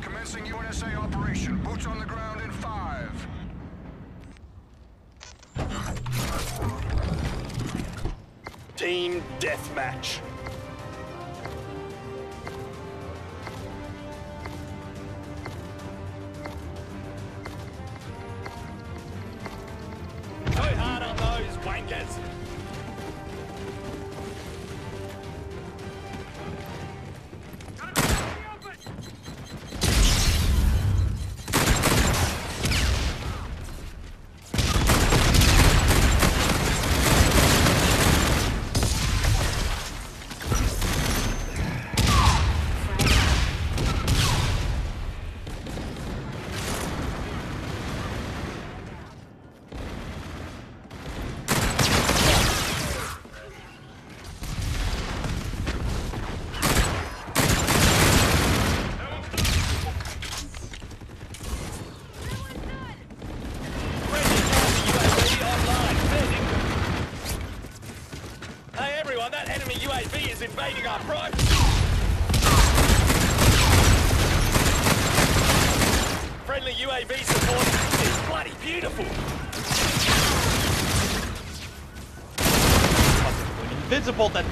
Commencing UNSA operation. Boots on the ground in five. Team Deathmatch. Invisible, that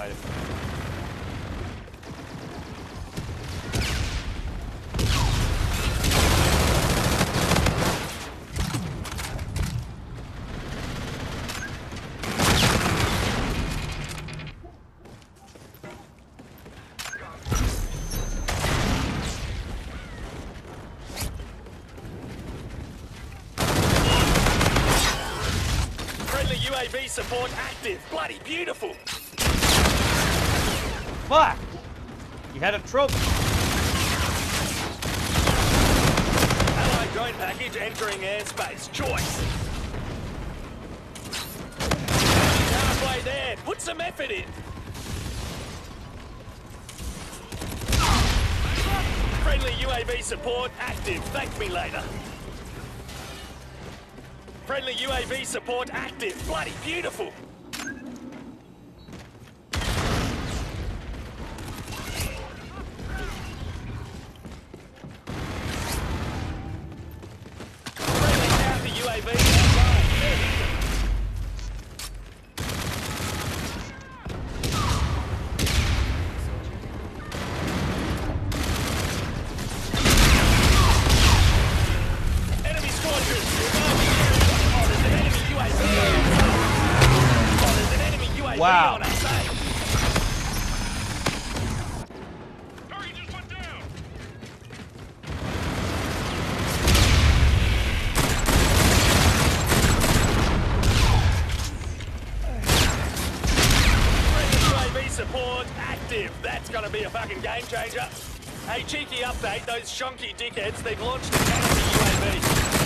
Sight of it. Support active. Bloody beautiful. Fuck! You had a trophy. Allied drone package entering airspace. Choice. Halfway there. Put some effort in. Friendly UAV support active. Thank me later. Friendly UAV support active. Bloody beautiful. Fucking game changer. Hey, cheeky update, those shonky dickheads, they've launched a enemy UAV.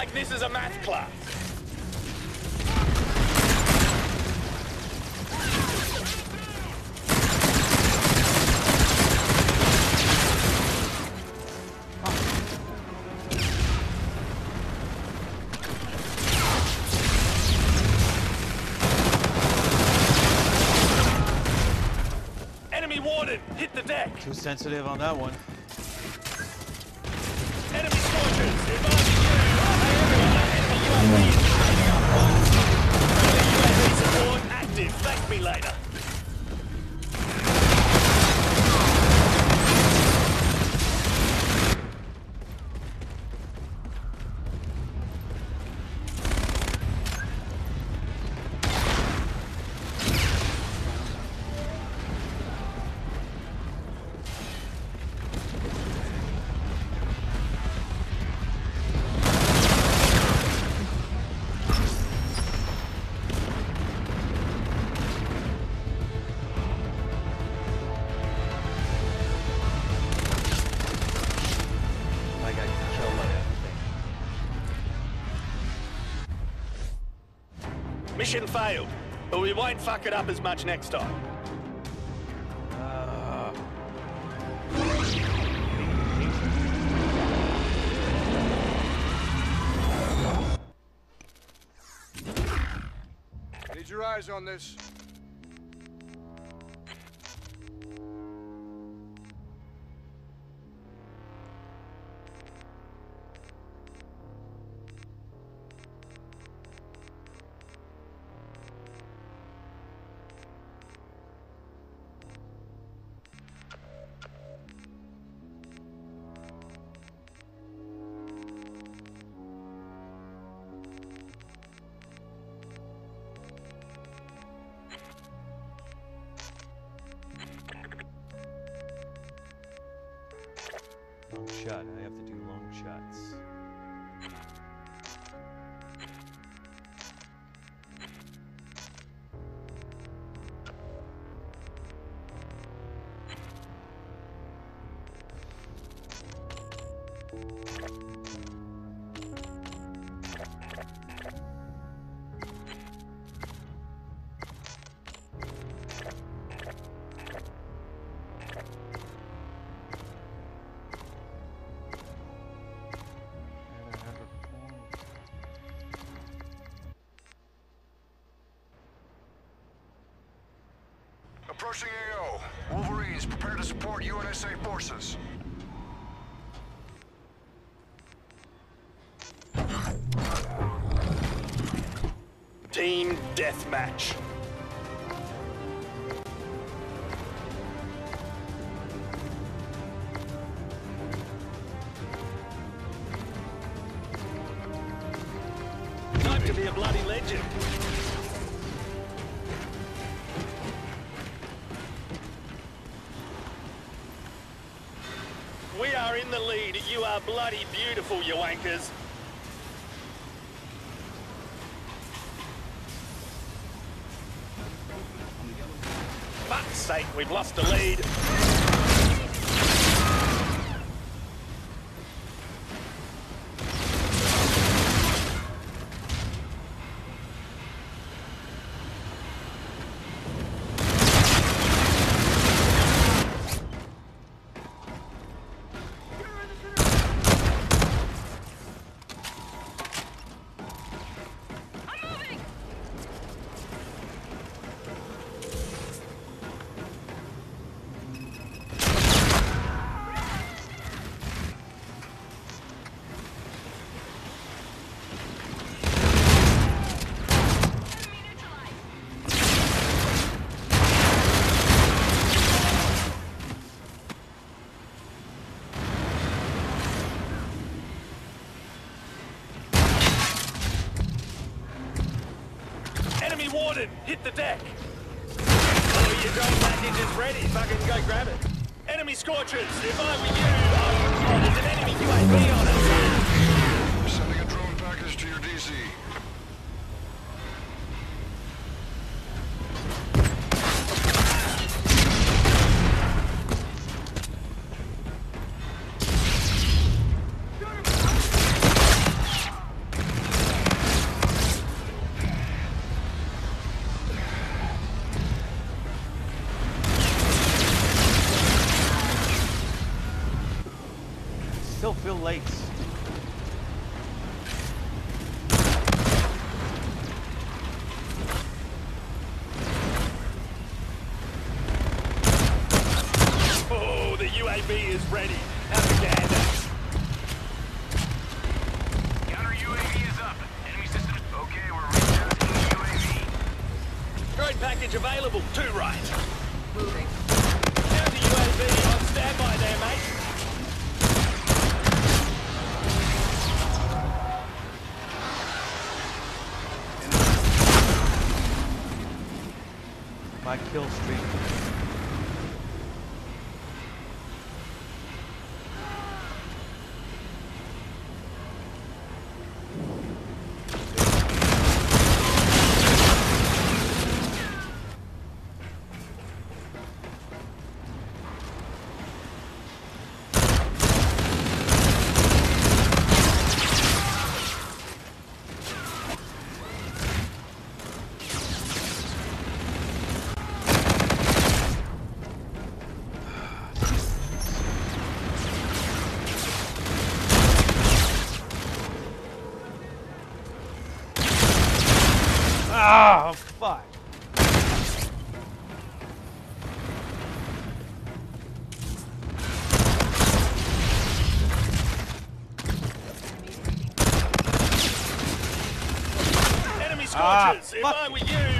Like this is a math class. Enemy hit the deck. Too sensitive on that one. Me later. Mission failed, but we won't fuck it up as much next time. Need your eyes on this. Approaching AO. Wolverines, prepare to support UNSA forces. Team deathmatch. We are in the lead. You are bloody beautiful, you wankers. Fuck's sake, we've lost the lead. Warden, hit the deck. Oh, your drone package is ready. Fucking go grab it. Enemy scorchers, if I were you, oh, oh, there's an enemy UAV on us. Still feel late. Oh, the UAV is ready. Have a gander. Counter UAV is up. Enemy system. Okay, we're rerouting UAV. Drone package available. Two right. Moving. Counter UAV kill streak. Ah, scorchers. if fuck. I were you,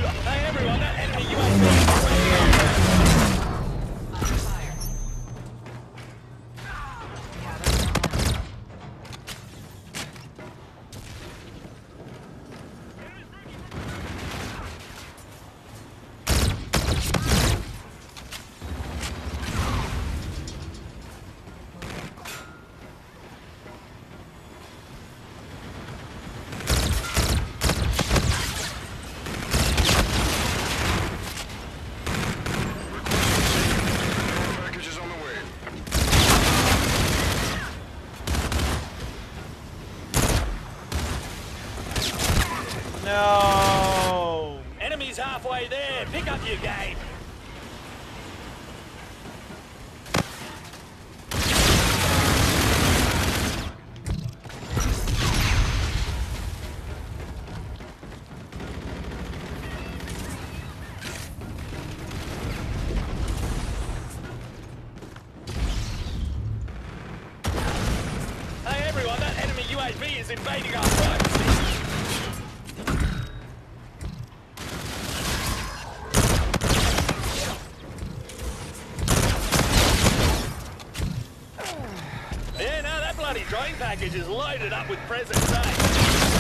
drone package is loaded up with presents, eh?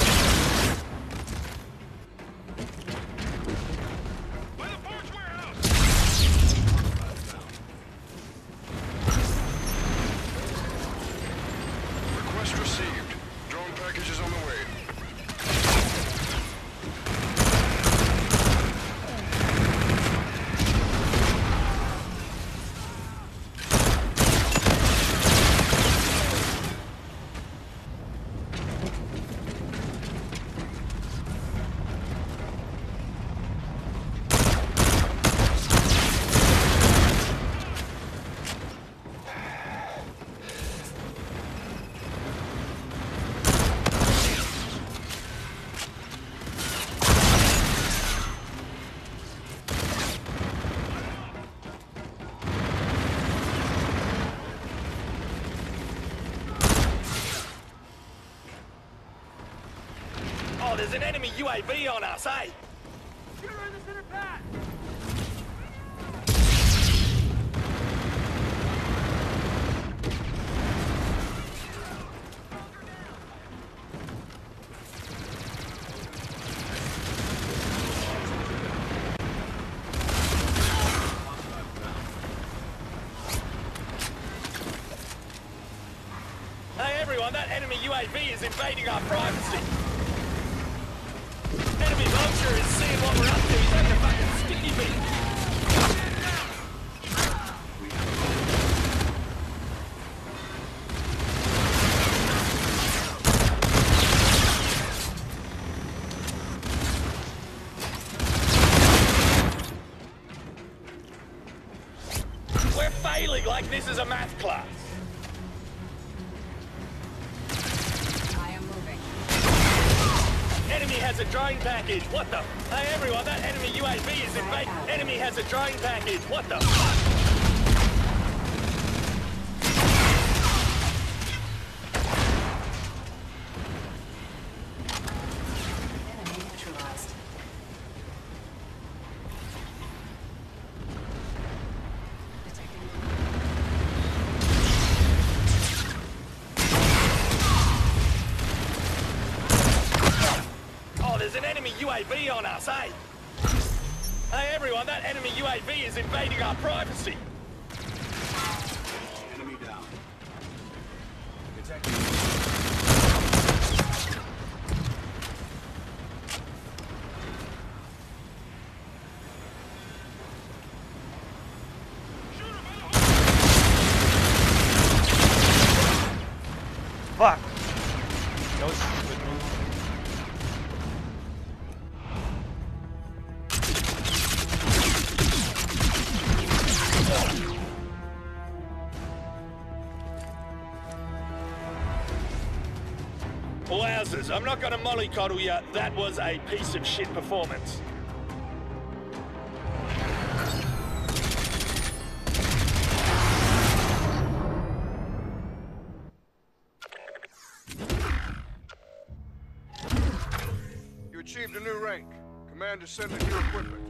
An enemy UAV on us, eh? Hey everyone, that enemy UAV is invading our privacy. Enemy has a drone package. What the fuck? Privacy. Enemy down. Fuck! Wowzers, I'm not gonna mollycoddle you. That was a piece of shit performance. You achieved a new rank. Commander sending you equipment.